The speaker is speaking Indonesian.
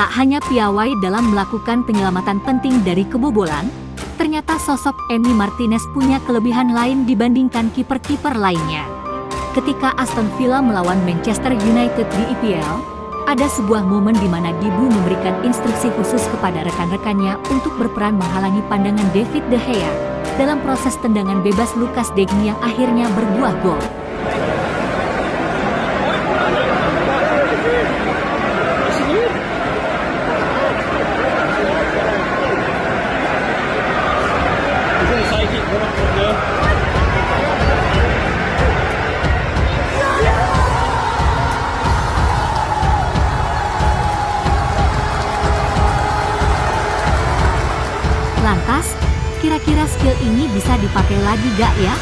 Tak hanya piawai dalam melakukan penyelamatan penting dari kebobolan, ternyata sosok Emi Martinez punya kelebihan lain dibandingkan kiper-kiper lainnya. Ketika Aston Villa melawan Manchester United di EPL, ada sebuah momen di mana Dibu memberikan instruksi khusus kepada rekan-rekannya untuk berperan menghalangi pandangan David De Gea dalam proses tendangan bebas Lucas Digne yang akhirnya berbuah gol. Kira-kira skill ini bisa dipakai lagi gak ya?